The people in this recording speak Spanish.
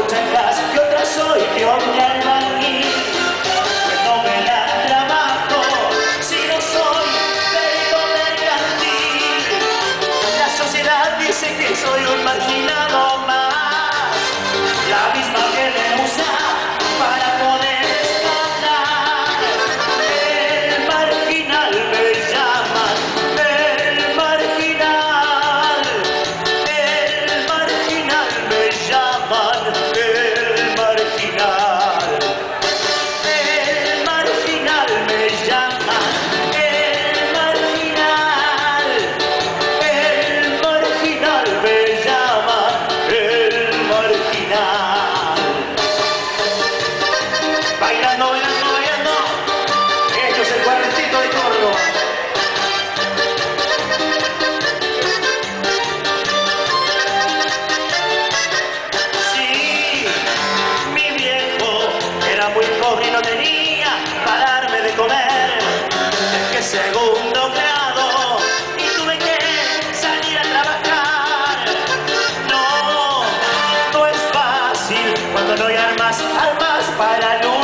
good time. Fácil cuando no hay armas, armas para luchar.